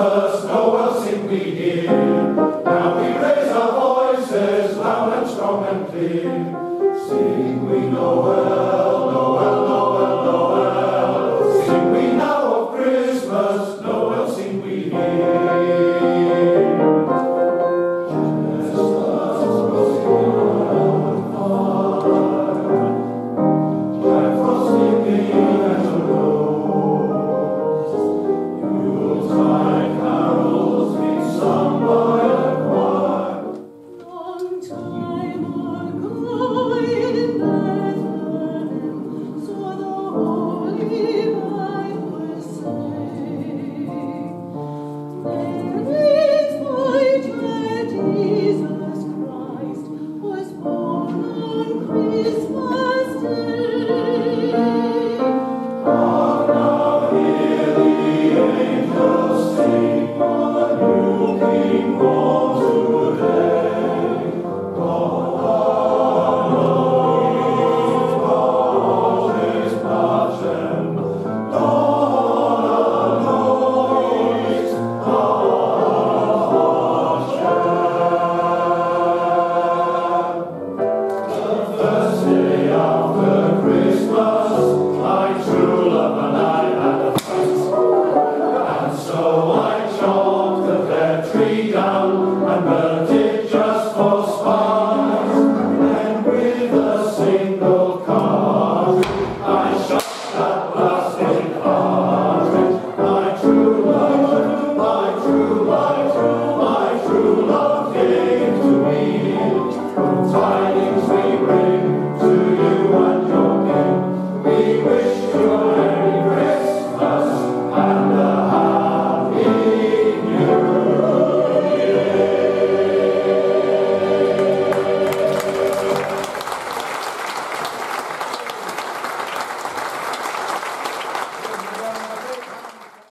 Christmas, Noel sing we hear. Now we raise our voices loud and strong and clear. Sing we Noel. Please.